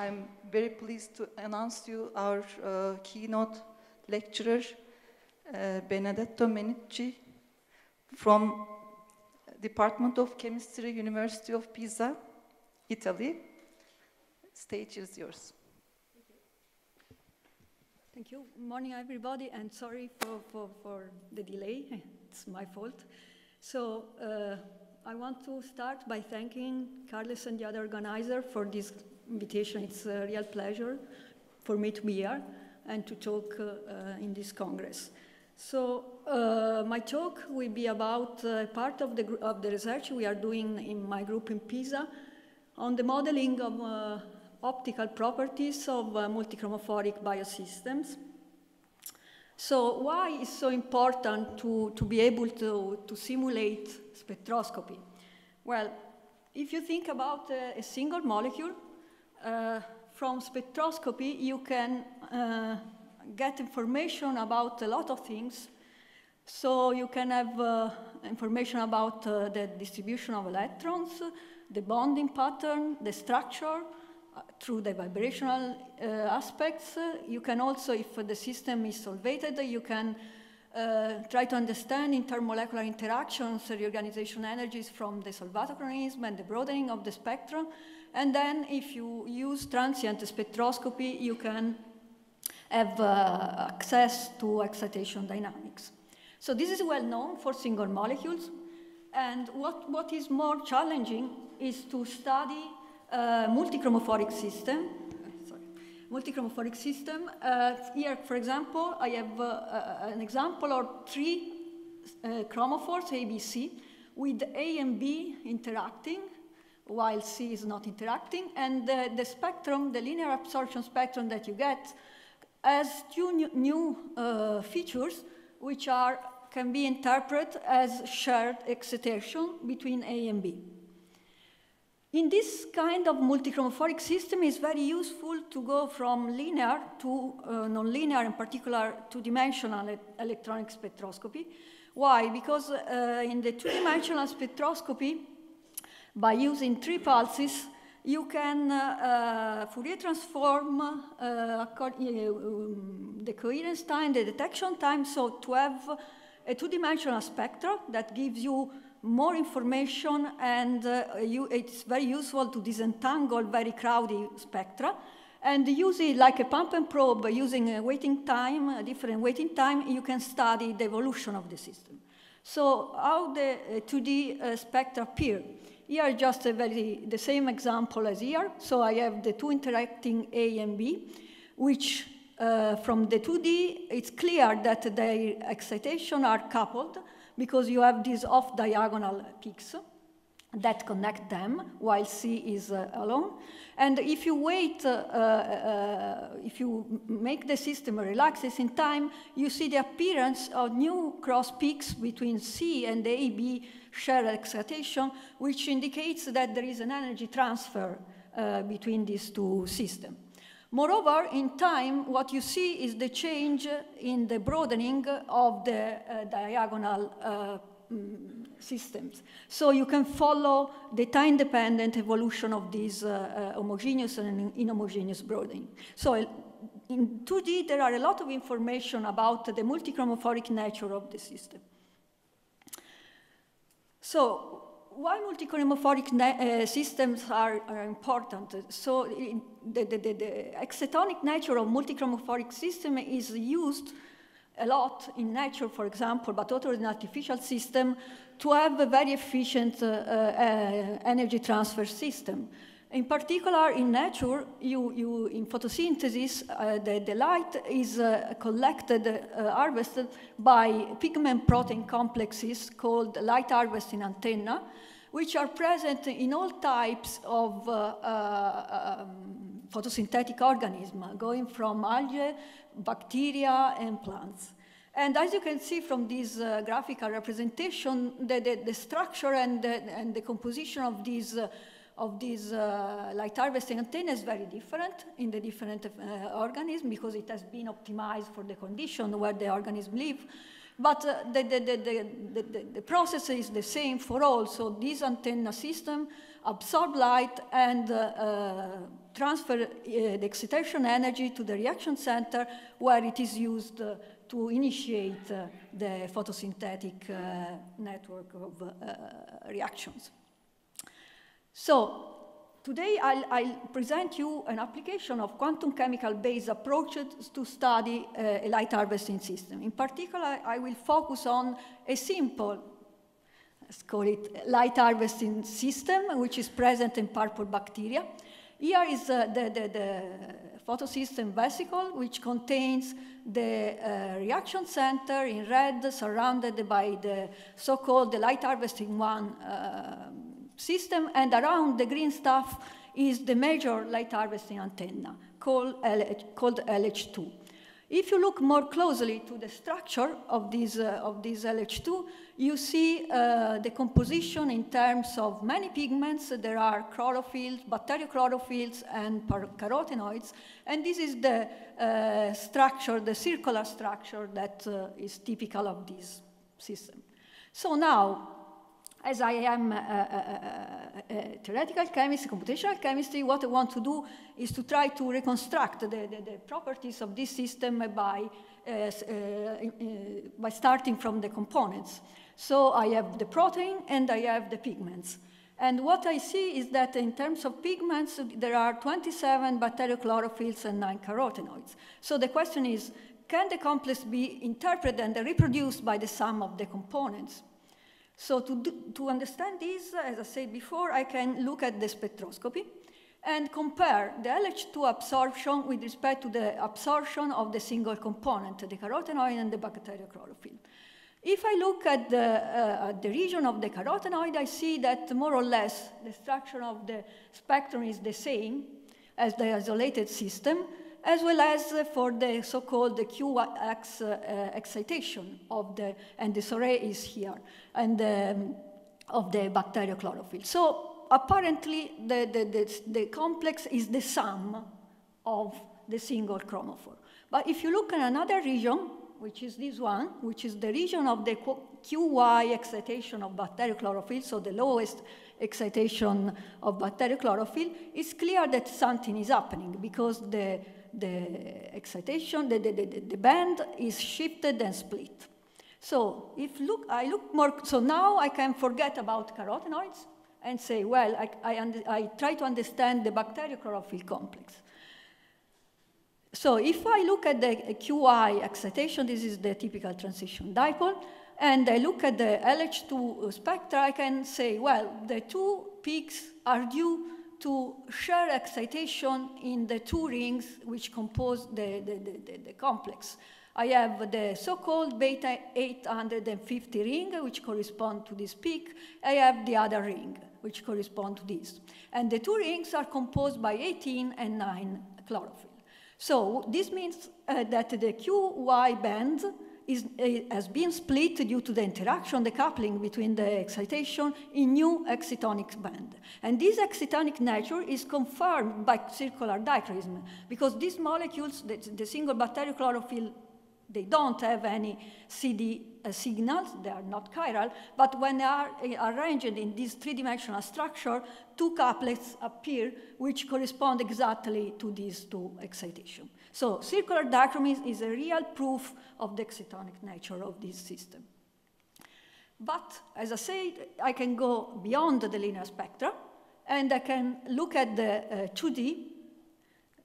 I'm very pleased to announce you our uh, keynote lecturer, uh, Benedetta Mennucci, from Department of Chemistry, University of Pisa, Italy. Stage is yours. Thank you. Morning, everybody, and sorry for, for, for the delay. It's my fault. So uh, I want to start by thanking Carlos and the other organizer for this invitation. It's a real pleasure for me to be here and to talk uh, uh, in this Congress. So uh, my talk will be about uh, part of the, of the research we are doing in my group in Pisa on the modeling of uh, optical properties of uh, multichromophoric biosystems. So why is so important to, to be able to, to simulate spectroscopy? Well, if you think about a single molecule, from spectroscopy you can uh, get information about a lot of things. So you can have uh, information about uh, the distribution of electrons, the bonding pattern, the structure, uh, through the vibrational uh, aspects. you can also, if the system is solvated, you can uh, try to understand intermolecular interactions, reorganization energies from the solvatochromism and the broadening of the spectrum. And then if you use transient spectroscopy, you can have uh, access to excitation dynamics. So this is well known for single molecules. And what, what is more challenging is to study uh, multichromophoric system. Sorry, multichromophoric system. Uh, here, for example, I have uh, uh an example of three uh, chromophores, A, B, C, with A and B interacting, while C is not interacting, and the spectrum, the linear absorption spectrum that you get, has two new, new uh, features, which are can be interpreted as shared excitation between A and B. In this kind of multichromophoric system, it's very useful to go from linear to uh, nonlinear, in particular two-dimensional electronic spectroscopy. Why? Because uh, in the two-dimensional spectroscopy, by using three pulses, you can uh, uh Fourier transform uh, uh, um, the coherence time, the detection time, so to have a two-dimensional spectrum that gives you more information and uh, you, it's very useful to disentangle very crowded spectra. And using like a pump and probe, using a waiting time, a different waiting time, you can study the evolution of the system. So how the uh, 2D uh, spectra appear. Here just very, the same example as here. So I have the two interacting A and B, which uh, from the 2D, it's clear that their excitation are coupled, because you have these off-diagonal peaks that connect them while C is uh, alone. And if you wait, uh, uh, if you make the system relaxes in time, you see the appearance of new cross peaks between C and AB shared excitation, which indicates that there is an energy transfer uh, between these two systems. Moreover, in time, what you see is the change in the broadening of the uh, diagonal uh, mm, systems. So you can follow the time-dependent evolution of these uh, uh homogeneous and inhomogeneous broadening. So in 2D, there are a lot of information about the multichromophoric nature of the system. So why multichromophoric uh, systems are, are, important? So the, the, the, the, excitonic nature of multichromophoric system is used a lot in nature, for example, but also in artificial system, to have a very efficient uh, uh, energy transfer system. In particular, in nature, you, you, in photosynthesis, uh, the, the, light is uh, collected, uh, harvested by pigment protein complexes called light harvesting antenna, which are present in all types of uh, uh, um, photosynthetic organisms, going from algae, bacteria, and plants. And as you can see from this uh, graphical representation, the, the, the structure and the, and the, composition of these uh, of these uh, light harvesting antenna is very different in the different uh, organisms because it has been optimized for the condition where the organism live. But uh, the, the, the, the, process is the same for all. So this antenna system absorb light and uh, uh, transfer uh, the excitation energy to the reaction center where it is used uh, to initiate the photosynthetic network of reactions. So Today, I'll, I'll, present you an application of quantum chemical-based approaches to study uh, a light harvesting system. In particular, I will focus on a simple, let's call it light harvesting system, which is present in purple bacteria. Here is uh, the, the, the, photosystem vesicle, which contains the uh, reaction center in red, surrounded by the so-called light harvesting one uh, system, and around the green stuff is the major light harvesting antenna called, LH, called LH2. If you look more closely to the structure of this, uh, of this LH2, you see uh, the composition in terms of many pigments. There are chlorophylls, bacteriochlorophylls, and carotenoids. And this is the uh, structure, the circular structure that uh, is typical of this system. So now, as I am a, a, a, a, theoretical chemist, computational chemistry, what I want to do is to try to reconstruct the, the, the properties of this system by, uh, uh, uh, by starting from the components. So I have the protein and I have the pigments. And what I see is that in terms of pigments, there are 27 bacteriochlorophylls and 9 carotenoids. So the question is, can the complex be interpreted and reproduced by the sum of the components? So to, do, to understand this, as I said before, I can look at the spectroscopy and compare the LH2 absorption with respect to the absorption of the single component, the carotenoid and the bacteriochlorophyll. If I look at the, uh, at the region of the carotenoid, I see that more or less the structure of the spectrum is the same as the isolated system, as well as for the so-called QX uh, excitation of the, and the Soret is here, and um, of the bacteriochlorophyll. So apparently the, the, the, the, complex is the sum of the single chromophore. But if you look at another region, which is this one, which is the region of the QY excitation of bacteriochlorophyll, so the lowest excitation of bacteriochlorophyll, it's clear that something is happening because the the excitation, the, the, the, the band is shifted and split. So if look, I look more, so now I can forget about carotenoids and say, well, I, I, I try to understand the bacteriochlorophyll complex. So if I look at the QY excitation, this is the typical transition dipole, and I look at the LH2 spectra, I can say, well, the two peaks are due to share excitation in the two rings which compose the, the, the, the complex. I have the so-called beta 850 ring, which correspond to this peak. I have the other ring, which correspond to this. And the two rings are composed by 18 and 9 chlorophyll. So this means uh, that the QY band is, uh, has been split due to the interaction, the coupling between the excitation in new excitonic band. And this excitonic nature is confirmed by circular dichroism because these molecules, the, the single bacteriochlorophyll, they don't have any CD uh, signals, they are not chiral, but when they are uh, arranged in this three-dimensional structure, two couplets appear which correspond exactly to these two excitations. So circular dichroism is a real proof of the excitonic nature of this system. But as I said, I can go beyond the linear spectra, and I can look at the uh, 2D.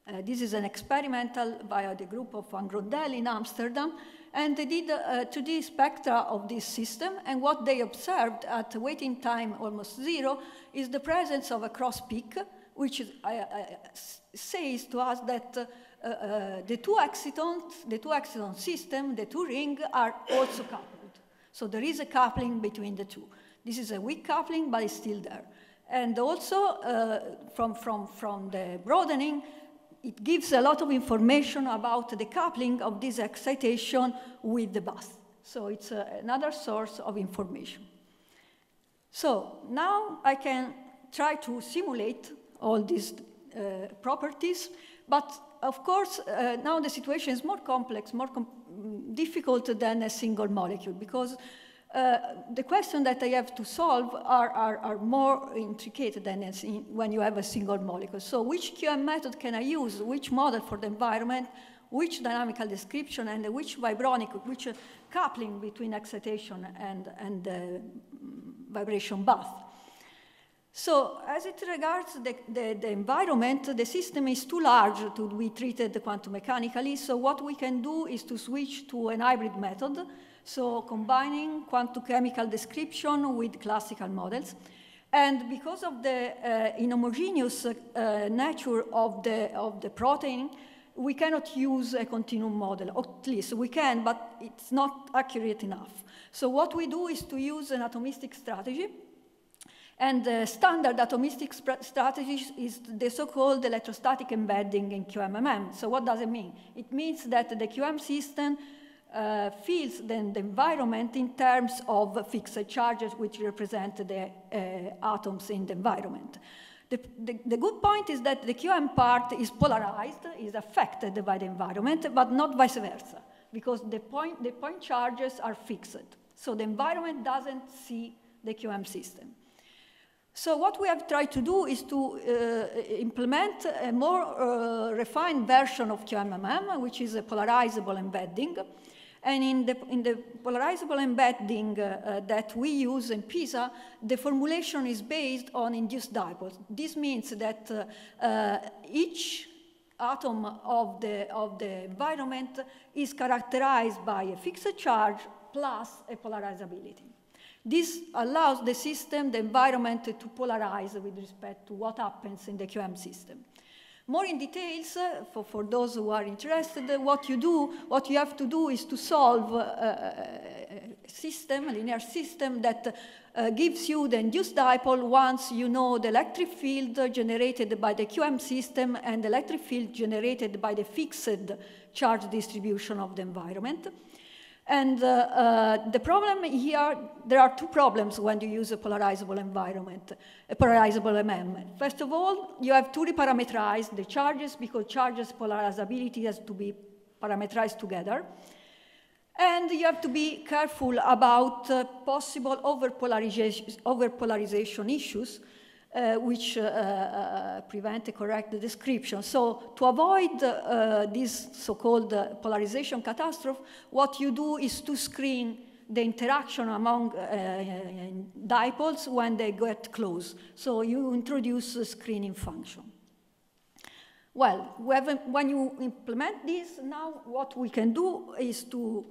Uh, this is an experimental by the group of Van Grondelle in Amsterdam, and they did uh, 2D spectra of this system, and what they observed at waiting time almost zero is the presence of a cross peak, which is, uh, uh, says to us that uh, uh, the two excitons, the two exciton system, the two ring are also coupled. So there is a coupling between the two. This is a weak coupling, but it's still there. And also, uh, from, from, from the broadening, it gives a lot of information about the coupling of this excitation with the bath. So it's uh, another source of information. So now I can try to simulate all these uh, properties, but of course, uh, now the situation is more complex, more com difficult than a single molecule because uh, the question that I have to solve are, are, are more intricate than when you have a single molecule. So which QM method can I use? Which model for the environment? Which dynamical description and which vibronic, which uh, coupling between excitation and, and uh, vibration bath? So as it regards the, the, the, environment, the system is too large to be treated quantum mechanically. So what we can do is to switch to an hybrid method so combining quantum chemical description with classical models. And because of the uh, inhomogeneous uh, nature of the, of the protein, we cannot use a continuum model, at least we can, but it's not accurate enough. So what we do is to use an atomistic strategy, and the standard atomistic strategy is the so-called electrostatic embedding in QMMM. So what does it mean? It means that the QM system uh, feels the environment in terms of fixed charges which represent the uh, atoms in the environment. The, the, the, good point is that the QM part is polarized, is affected by the environment, but not vice versa, because the point, the point charges are fixed. So the environment doesn't see the QM system. So what we have tried to do is to uh, implement a more uh, refined version of QMMM, which is a polarizable embedding, and in the, in the polarizable embedding uh, that we use in PISA, the formulation is based on induced dipoles. This means that uh, uh, each atom of the, of the environment is characterized by a fixed charge plus a polarizability. This allows the system, the environment, to polarize with respect to what happens in the QM system. More in details, uh, for, for those who are interested, uh, what you do, what you have to do is to solve uh, a system, a linear system that uh, gives you the induced dipole once you know the electric field generated by the QM system and the electric field generated by the fixed charge distribution of the environment. And uh, uh, the problem here, there are two problems when you use a polarizable environment, a polarizable MM. First of all, you have to reparameterize the charges because charges polarizability has to be parameterized together. And you have to be careful about uh, possible overpolarization, overpolarization issues uh, which uh, uh, prevent a correct description. So to avoid uh, this so-called uh, polarization catastrophe, what you do is to screen the interaction among uh, dipoles when they get close. So you introduce a screening function. Well, when you implement this, now what we can do is to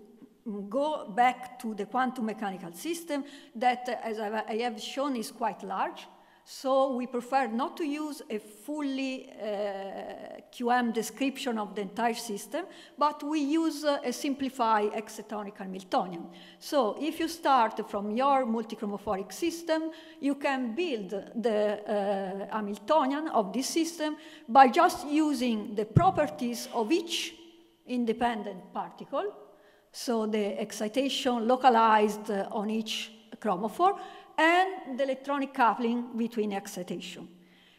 go back to the quantum mechanical system that, as I have shown, is quite large. So we prefer not to use a fully uh, QM description of the entire system, but we use uh, a simplified excitonic Hamiltonian. So if you start from your multichromophoric system, you can build the uh, Hamiltonian of this system by just using the properties of each independent particle, so the excitation localized uh, on each chromophore, and the electronic coupling between excitation.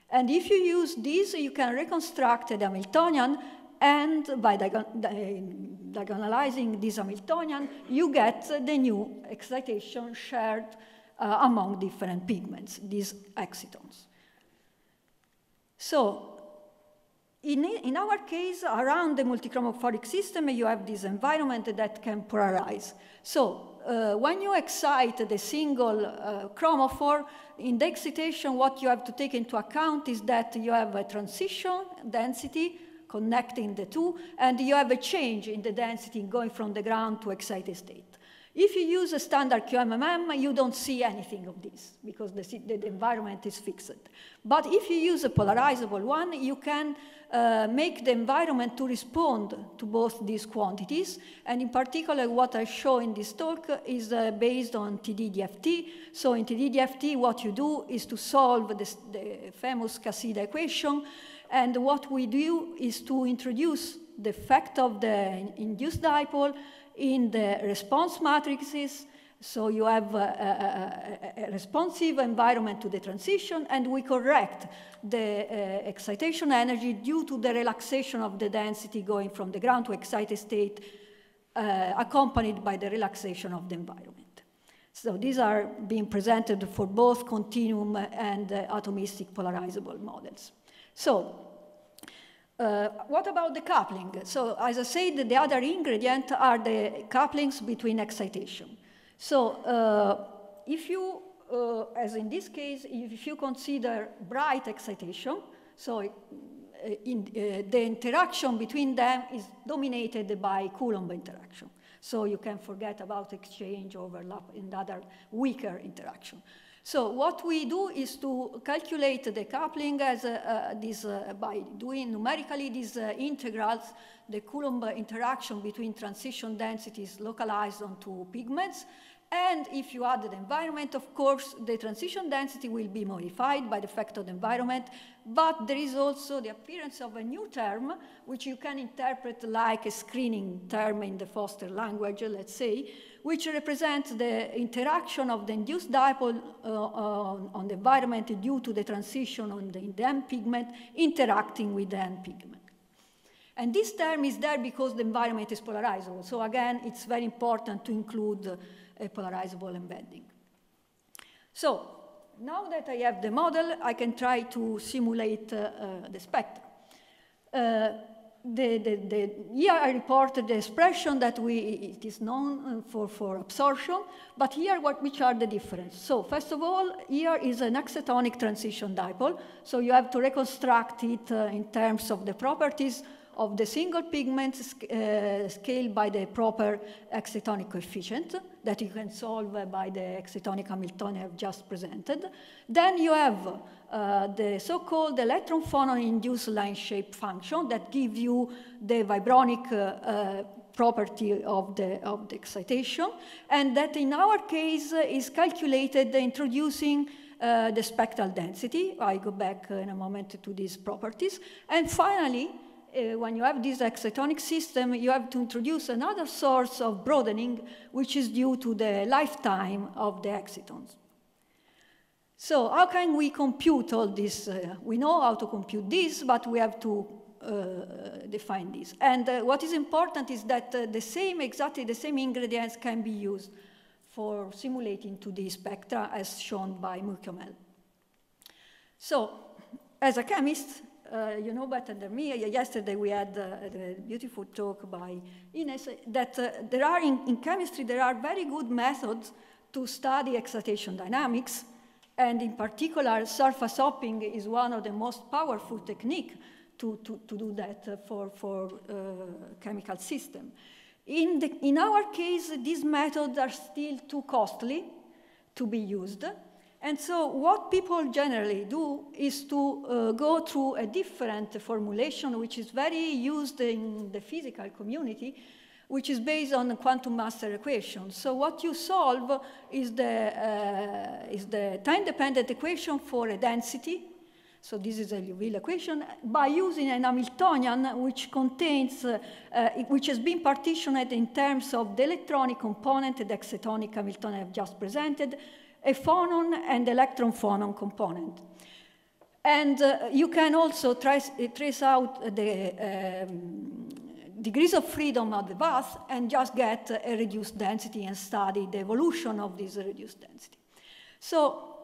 And if you use this, you can reconstruct the Hamiltonian, and by diagonalizing this Hamiltonian, you get the new excitation shared uh, among different pigments, these excitons. So in, in, our case, around the multichromophoric system, you have this environment that can polarize. So uh, when you excite the single uh, chromophore, in the excitation, what you have to take into account is that you have a transition density connecting the two, and you have a change in the density going from the ground to excited state. If you use a standard QMMM, you don't see anything of this because the, the environment is fixed. But if you use a polarizable one, you can uh, make the environment to respond to both these quantities. And in particular, what I show in this talk is uh, based on TDDFT. So in TDDFT, what you do is to solve this, the famous Casida equation. And what we do is to introduce the effect of the induced dipole in the response matrices So you have a, a, a, responsive environment to the transition, and we correct the uh, excitation energy due to the relaxation of the density going from the ground to excited state, uh, accompanied by the relaxation of the environment. So these are being presented for both continuum and uh, atomistic polarizable models. So uh, what about the coupling? So as I said, the other ingredient are the couplings between excitation. So uh, if you, uh, as in this case, if you consider bright excitation, so uh, in, uh, the interaction between them is dominated by Coulomb interaction. So you can forget about exchange, overlap, and other weaker interaction. So what we do is to calculate the coupling as uh, this, uh, by doing numerically these uh, integrals, the Coulomb interaction between transition densities localized onto pigments. And if you add the environment, of course, the transition density will be modified by the effect of the environment, but there is also the appearance of a new term, which you can interpret like a screening term in the Förster language, let's say, which represents the interaction of the induced dipole uh, on, on, the environment due to the transition on the, the N pigment interacting with the N pigment. And this term is there because the environment is polarizable. So again, it's very important to include a polarizable embedding. So now that I have the model, I can try to simulate uh, uh, the spectra. The, the, the, here I reported the expression that we, it is known uh, for, for absorption, but here what, which are the differences? So first of all, here is an excitonic transition dipole, so you have to reconstruct it uh, in terms of the properties of the single pigment uh, scaled by the proper excitonic coefficient that you can solve uh, by the excitonic Hamiltonian I've just presented. Then you have uh, the so-called electron phonon induced line shape function that gives you the vibronic uh, uh, property of the, of the excitation, and that in our case is calculated introducing uh, the spectral density. I go back in a moment to these properties. And finally, uh, when you have this excitonic system, you have to introduce another source of broadening, which is due to the lifetime of the excitons. So how can we compute all this? Uh, we know how to compute this, but we have to uh, define this. And uh, what is important is that uh, the same, exactly the same ingredients can be used for simulating 2D spectra as shown by Mukamel. So as a chemist, uh, you know better than me. Yesterday we had uh, a beautiful talk by Ines that uh, there are in, in, chemistry there are very good methods to study excitation dynamics, and in particular, surface hopping is one of the most powerful techniques to, to, to do that for for uh, chemical system. In the, in our case, these methods are still too costly to be used. And so what people generally do is to uh, go through a different formulation, which is very used in the physical community, which is based on the quantum master equation. So what you solve is the, uh, is the time-dependent equation for a density. So this is a Liouville equation by using an Hamiltonian which contains, uh, uh, which has been partitioned in terms of the electronic component, the excitonic Hamiltonian I've just presented, a phonon and electron phonon component. And uh, you can also trace, trace out the um, degrees of freedom of the bath and just get a reduced density and study the evolution of this reduced density. So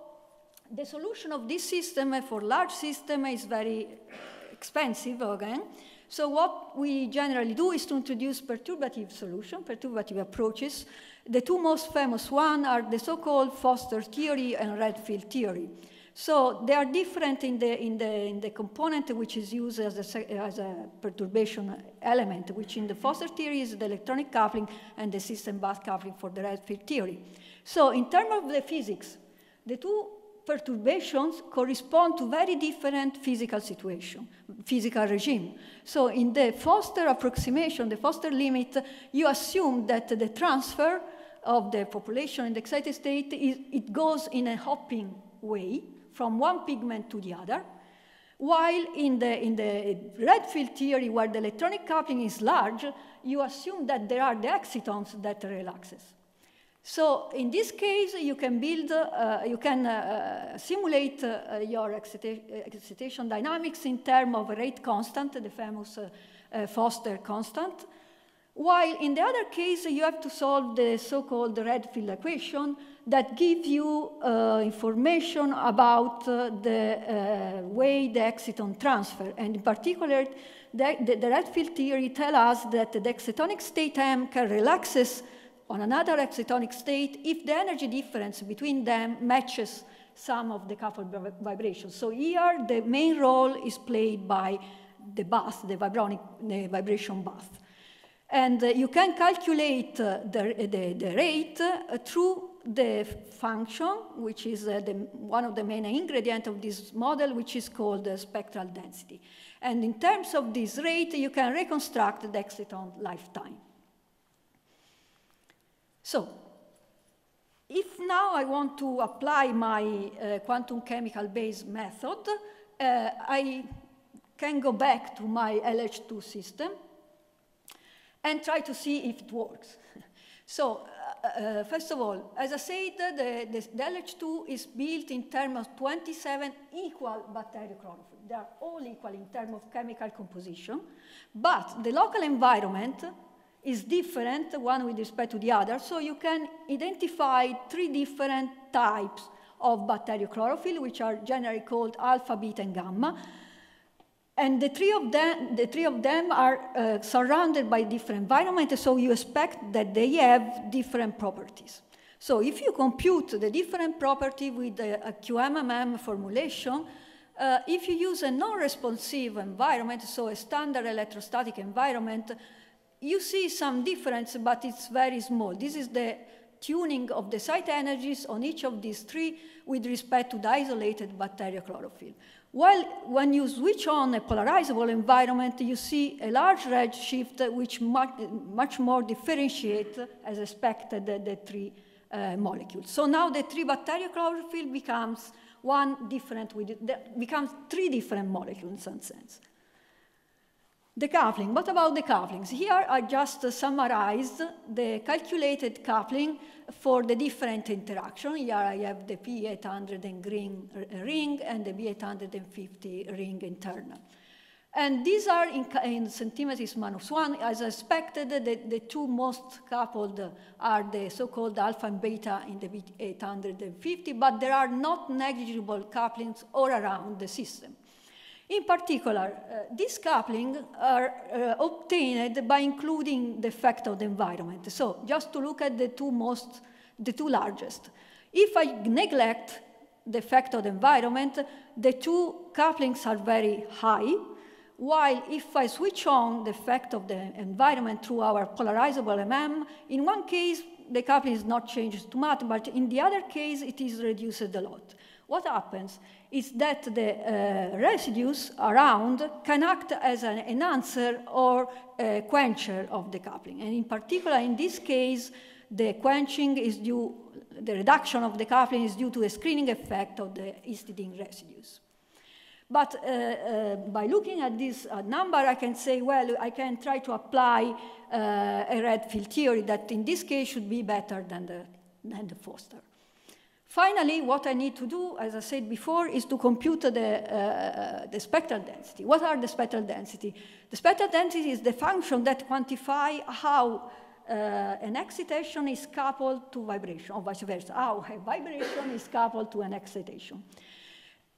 the solution of this system for large system is very expensive again. So what we generally do is to introduce perturbative solution, perturbative approaches, the two most famous ones are the so-called Förster theory and Redfield theory. So they are different in the, in the, in the component which is used as a, as a perturbation element, which in the Förster theory is the electronic coupling and the system bath coupling for the Redfield theory. So in terms of the physics, the two perturbations correspond to very different physical situation, physical regime. So in the Förster approximation, the Förster limit, you assume that the transfer of the population in the excited state, is, it goes in a hopping way from one pigment to the other, while in the, in the Redfield theory, where the electronic coupling is large, you assume that there are the excitons that relaxes. So in this case, you can build, uh, you can uh, simulate uh, your excita excitation dynamics in terms of rate constant, the famous uh, uh, Förster constant. While in the other case, you have to solve the so-called Redfield equation that gives you uh, information about the way the exciton transfer. And in particular, the, the, the Redfield theory tells us that the excitonic state M can relaxes on another excitonic state if the energy difference between them matches some of the coupled vibrations. So here the main role is played by the bath, the, vibronic, the vibration bath. And uh, you can calculate uh, the, the, the, rate uh, through the function, which is uh, the, one of the main ingredients of this model, which is called spectral density. And in terms of this rate, you can reconstruct the exciton lifetime. So, if now I want to apply my uh, quantum chemical based method, uh, I can go back to my LH2 system and try to see if it works. so, uh, uh, first of all, as I said, the, the, the, LH2 is built in terms of 27 equal bacteriochlorophyll. They are all equal in terms of chemical composition, but the local environment is different, one with respect to the other, so you can identify three different types of bacteriochlorophyll, which are generally called alpha, beta, and gamma. And the three of them, the three of them are uh, surrounded by different environments, so you expect that they have different properties. So if you compute the different property with a, a QMMM formulation, uh, if you use a non-responsive environment, so a standard electrostatic environment, you see some difference, but it's very small. This is the tuning of the site energies on each of these three with respect to the isolated bacteria chlorophyll. While when you switch on a polarizable environment, you see a large redshift which much, much more differentiate, as expected, the, the three uh, molecules. So now the three bacteria chlorophyll becomes one different, with, becomes three different molecules in some sense. The coupling, what about the couplings? Here I just summarized the calculated coupling for the different interaction. Here I have the B800 green ring and the B850 ring internal. And these are in, in centimeters minus one. As expected, the, the two most coupled are the so-called alpha and beta in the B850, but there are not negligible couplings all around the system. In particular, uh, these couplings are uh, obtained by including the effect of the environment. So just to look at the two most, the two largest. If I neglect the effect of the environment, the two couplings are very high, while if I switch on the effect of the environment through our polarizable MM, in one case, the coupling is not changed too much, but in the other case, it is reduced a lot. What happens is that the uh, residues around can act as an enhancer or a quencher of the coupling. And in particular, in this case, the quenching is due, the reduction of the coupling is due to a screening effect of the histidine residues. But uh, uh, by looking at this uh, number, I can say, well, I can try to apply uh, a Redfield theory that in this case should be better than the, than the Förster. Finally, what I need to do, as I said before, is to compute the, uh, the spectral density. What are the spectral density? The spectral density is the function that quantify how uh, an excitation is coupled to vibration, or vice versa, how a vibration is coupled to an excitation.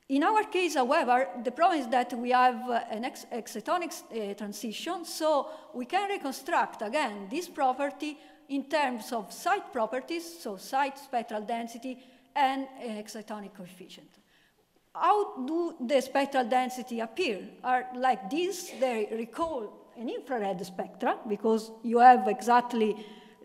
In our case, however, the problem is that we have uh, an ex excitonic uh, transition, so we can reconstruct, again, this property in terms of site properties, so site spectral density, and excitonic coefficient. How do the spectral density appear? Are like this, they recall an infrared spectra because you have exactly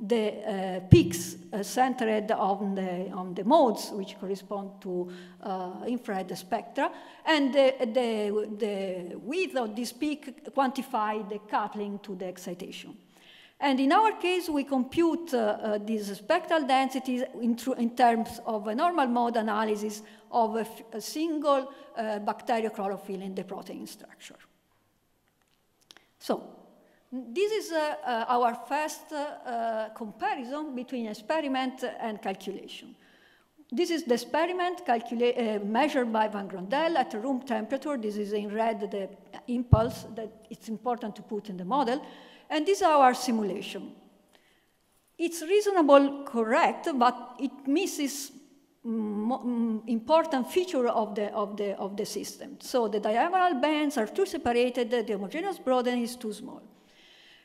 the uh, peaks uh, centered on the, on the modes, which correspond to uh, infrared spectra, and the, the, the width of this peak quantify the coupling to the excitation. And in our case, we compute uh, uh, these spectral densities in, in, terms of a normal mode analysis of a, a single uh, bacteriochlorophyll in the protein structure. So, This is uh, uh, our first uh, comparison between experiment and calculation. This is the experiment uh, measured by Van Grondelle at room temperature. This is in red the impulse that it's important to put in the model. And this is our simulation. It's reasonable, correct, but it misses mm, important feature of the, of, the, of the system. So the diagonal bands are too separated, the homogeneous broadening is too small.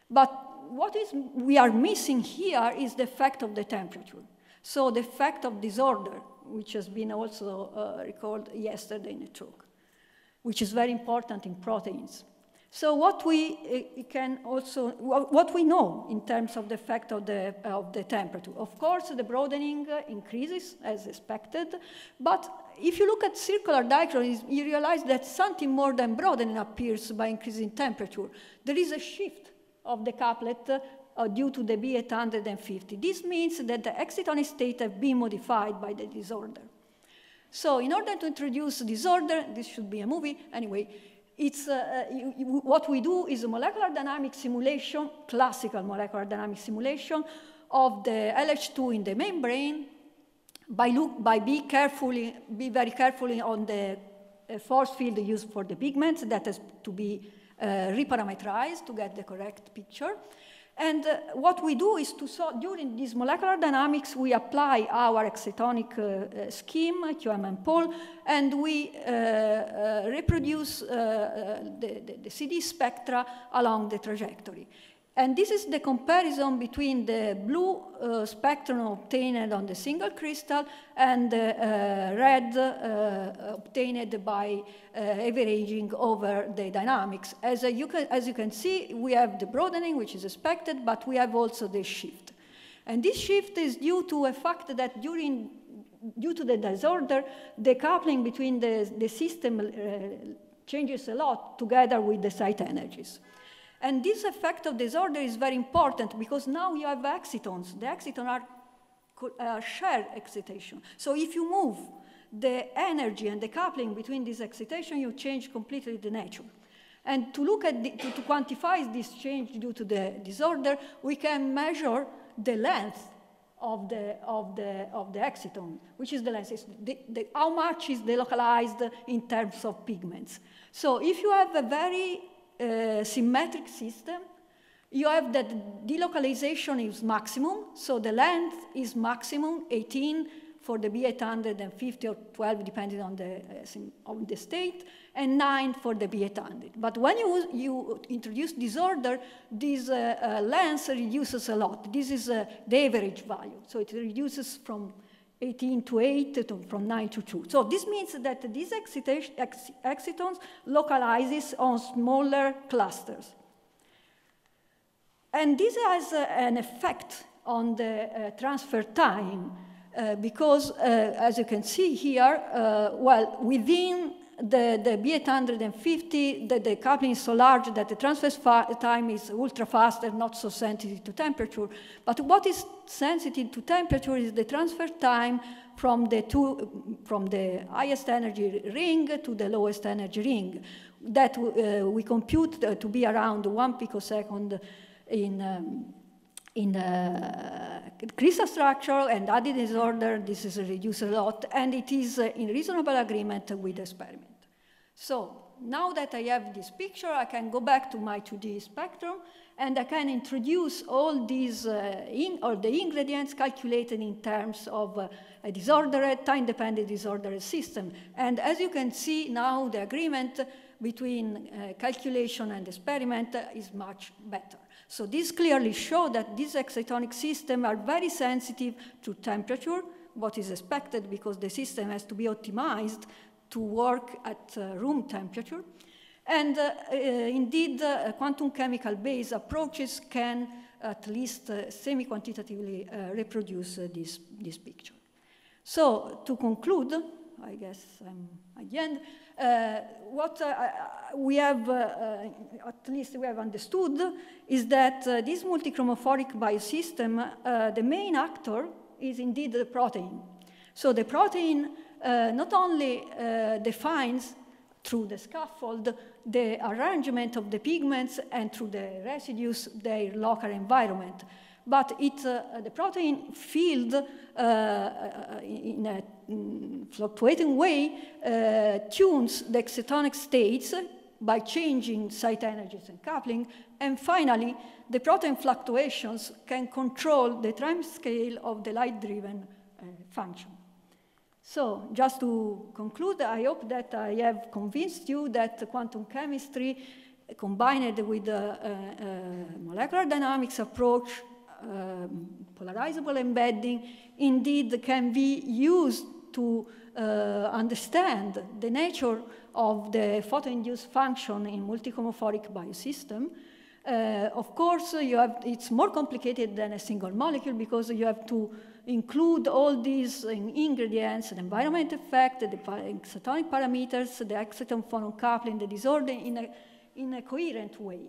But what is we are missing here is the effect of the temperature. So the effect of disorder, which has been also uh, recalled yesterday in the talk, which is very important in proteins. So what we uh, can also, what we know in terms of the effect of the, of the temperature. Of course, the broadening uh, increases as expected, but if you look at circular dichroism, you realize that something more than broadening appears by increasing temperature. There is a shift of the couplet uh, due to the B850. This means that the excitonic state have been modified by the disorder. So in order to introduce disorder, this should be a movie, anyway, it's, uh, uh what we do is a molecular dynamic simulation, classical molecular dynamic simulation of the LH2 in the membrane by, look, by be, carefully, be very carefully on the uh, force field used for the pigments that has to be uh, reparameterized to get the correct picture. And uh, what we do is to, during this molecular dynamics, we apply our excitonic uh, uh scheme, QM/MMPol, and we uh, uh reproduce uh, the, the, the, CD spectra along the trajectory. And this is the comparison between the blue uh, spectrum obtained on the single crystal and the uh, red uh, obtained by uh, averaging over the dynamics. As you, can, as you can see, we have the broadening, which is expected, but we have also the shift. And this shift is due to a fact that during, due to the disorder, the coupling between the, the system uh, changes a lot together with the site energies. And this effect of disorder is very important because now you have excitons. The excitons are uh, shared excitation. So if you move the energy and the coupling between this excitation, you change completely the nature. And to look at, the, to, to quantify this change due to the disorder, we can measure the length of the, of the, of the exciton, which is the length, is the, the, how much is delocalized in terms of pigments. So if you have a very uh, symmetric system, you have that delocalization is maximum, so the length is maximum 18 for the B850 or 12 depending on the, uh, on the state, and 9 for the B800. But when you, you introduce disorder, this uh, uh, length reduces a lot. This is uh, the average value, so it reduces from 18 to 8 to, from 9 to 2. So this means that these excitons localizes on smaller clusters. And this has uh, an effect on the uh, transfer time uh, because, uh, as you can see here, uh, well, within the, the B850, the, the coupling is so large that the transfer time is ultra fast and not so sensitive to temperature. But what is sensitive to temperature is the transfer time from the, two, from the highest energy ring to the lowest energy ring. That uh, we compute to be around one picosecond in, um, in uh, crystal structure and added disorder, this is reduced a lot, and it is uh, in reasonable agreement with the experiment. So now that I have this picture, I can go back to my 2D spectrum and I can introduce all these uh, in, all the ingredients calculated in terms of uh, a disordered, time-dependent disordered system. And as you can see now, the agreement between uh, calculation and experiment is much better. So this clearly shows that these excitonic systems are very sensitive to temperature, what is expected because the system has to be optimized to work at uh, room temperature. And uh, uh, indeed, quantum chemical based approaches can at least semi-quantitatively reproduce this, this picture. So to conclude, I guess I'm at the end, uh, what uh, uh we have, uh, uh, at least we have understood, is that uh, this multichromophoric biosystem, the main actor is indeed the protein. So the protein not only defines through the scaffold the arrangement of the pigments and through the residues their local environment. But it, uh, the protein field uh, uh in a mm, fluctuating way uh, tunes the excitonic states by changing site energies and coupling. And finally, the protein fluctuations can control the time scale of the light-driven uh, function. So just to conclude, I hope that I have convinced you that quantum chemistry combined with the uh, uh, molecular dynamics approach, um, polarizable embedding, indeed can be used to uh, understand the nature of the photoinduced function in multichromophoric biosystem. Uh, of course, you have, it's more complicated than a single molecule because you have to include all these ingredients, the environment effect, the excitonic parameters, the exciton phonon coupling, the disorder in a, in a coherent way.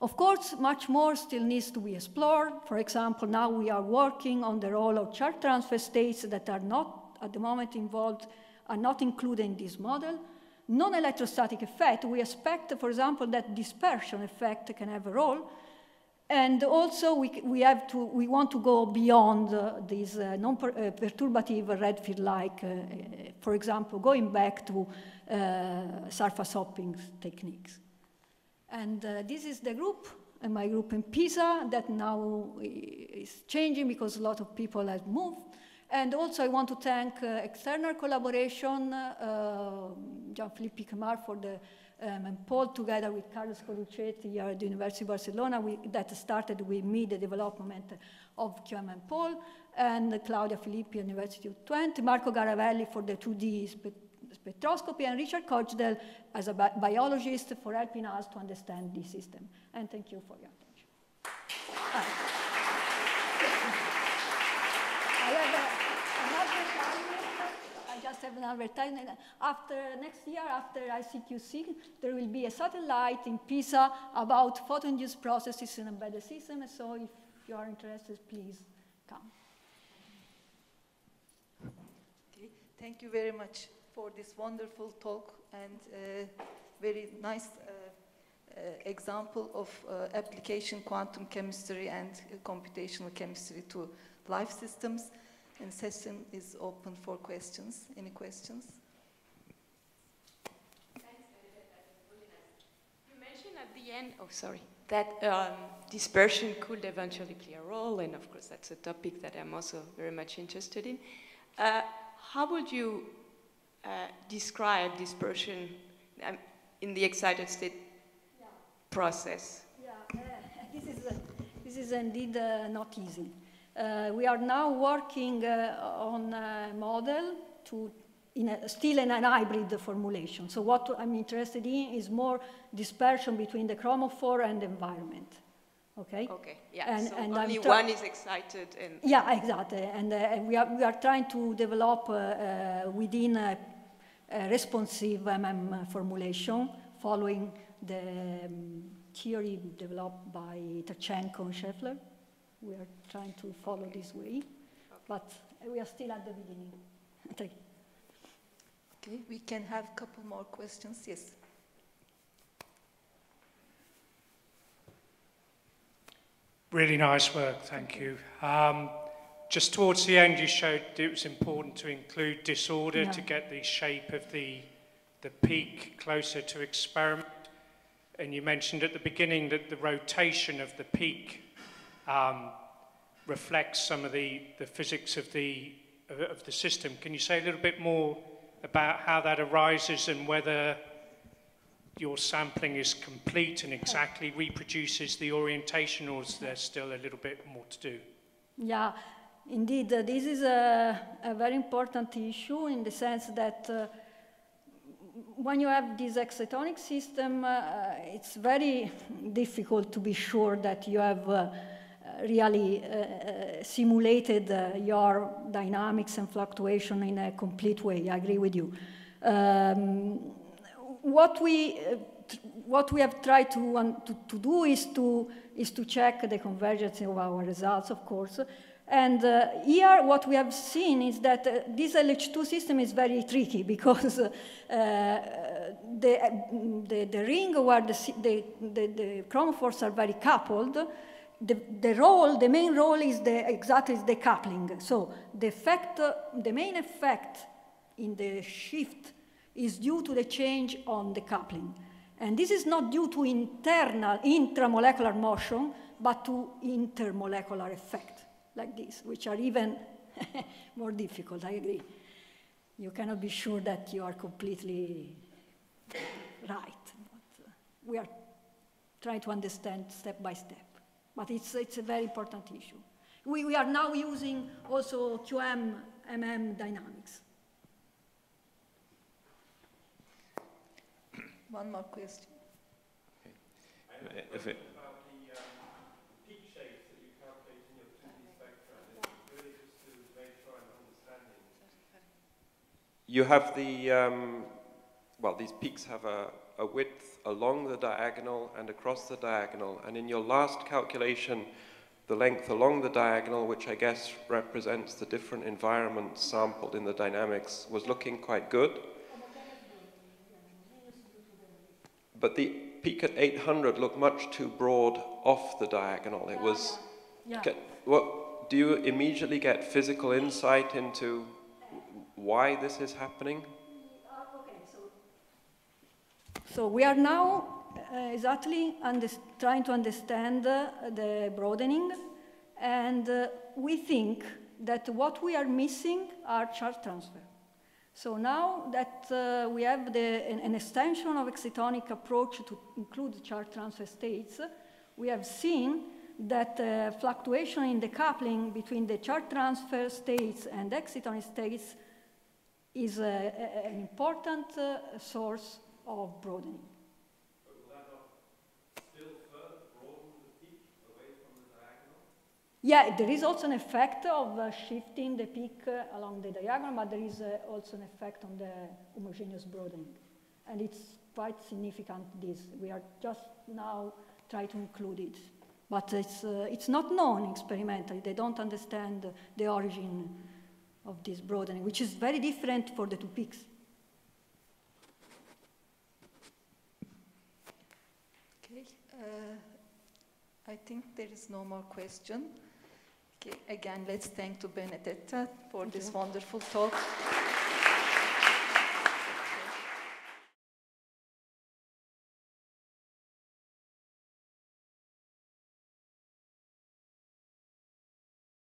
Of course, much more still needs to be explored. For example, now we are working on the role of charge transfer states that are not at the moment involved, are not included in this model. Non-electrostatic effect, we expect, for example, that dispersion effect can have a role, and also, we, we, have to, we want to go beyond uh, these uh, non-perturbative uh, Redfield-like, uh, uh, for example, going back to uh, surface hopping techniques. And uh, this is the group, and my group in Pisa, that now is changing because a lot of people have moved. And also, I want to thank uh, external collaboration, uh, Jean-Philippe Piquemal for the um, and Paul, together with Carlos Curutchet here at the University of Barcelona, we, that started with me the development of QM/MMPol, and Claudia Filippi, University of Twente, Marco Garavelli for the 2D spe spectroscopy, and Richard Cogdell as a bi biologist for helping us to understand this system. And thank you for your attention. I have an I just have advertisement. After next year, after ICQC, there will be a satellite in Pisa about photo-induced processes in embedded systems. So if you are interested, please come. Okay. Thank you very much for this wonderful talk and uh, very nice uh, uh, example of application quantum chemistry and computational chemistry to life systems. And session is open for questions. Any questions? You mentioned at the end, oh, sorry, that um, dispersion could eventually play a role, and of course, that's a topic that I'm also very much interested in. Uh, how would you uh, describe dispersion um, in the excited state yeah. process? Yeah, uh, this, is, this is indeed uh, not easy. Uh, we are now working uh, on a model to in a, still in an hybrid formulation. So what I'm interested in is more dispersion between the chromophore and environment. Okay. Okay. Yeah. And, so and only one is excited. And yeah, exactly. And, uh, and we are we are trying to develop uh, uh, within a, a, responsive MM formulation, following the um, theory developed by Tkachenko and Scheffler. We are trying to follow this way, but we are still at the beginning. okay. okay, we can have a couple more questions. Yes. Really nice work, thank you. Um, just towards the end, you showed it was important to include disorder yeah. to get the shape of the, the peak closer to experiment. And you mentioned at the beginning that the rotation of the peak um, reflects some of the, the physics of the, of the system. Can you say a little bit more about how that arises and whether your sampling is complete and exactly reproduces the orientation or is there still a little bit more to do? Yeah, indeed, uh, this is a, a, very important issue in the sense that uh, when you have this excitonic system, uh, it's very difficult to be sure that you have uh, really uh, uh, simulated uh, your dynamics and fluctuation in a complete way. I agree with you. Um, what we what we have tried to, um, to, to, do is to, is to check the convergence of our results, of course, And uh, here, what we have seen is that uh, this LH2 system is very tricky because uh, the, uh, the, the, ring where the, the, the, the chromophores are very coupled, the, the role, the main role is the, exactly the coupling. So the effect, uh, the main effect in the shift is due to the change on the coupling. And this is not due to internal, intramolecular motion, but to intermolecular effect like this, which are even more difficult, I agree. You cannot be sure that you are completely right. But uh, we are trying to understand step by step. But it's, it's a very important issue. We, we are now using also QM, MM dynamics. One more question. Okay. If it, you have the, um, well, these peaks have a, a width along the diagonal and across the diagonal. And in your last calculation, the length along the diagonal, which I guess represents the different environments sampled in the dynamics, was looking quite good. But the peak at 800 looked much too broad off the diagonal. It was. Yeah. Get, what, do you immediately get physical insight into why this is happening? So we are now uh, exactly trying to understand uh, the broadening, and uh, we think that what we are missing are charge transfer. So now that uh, we have the, an, an, extension of excitonic approach to include charge transfer states, we have seen that uh, fluctuation in the coupling between the charge transfer states and excitonic states is a, an important uh, source of broadening. Yeah, there is also an effect of uh, shifting the peak uh, along the diagonal, but there is uh, also an effect on the homogeneous broadening. And it's quite significant, this. We are just now trying to include it. But it's, uh, it's not known experimentally. They don't understand the origin of this broadening, which is very different for the two peaks. Okay, uh, I think there is no more question. Okay, again, let's thank to Benedetta for thank this you. wonderful talk.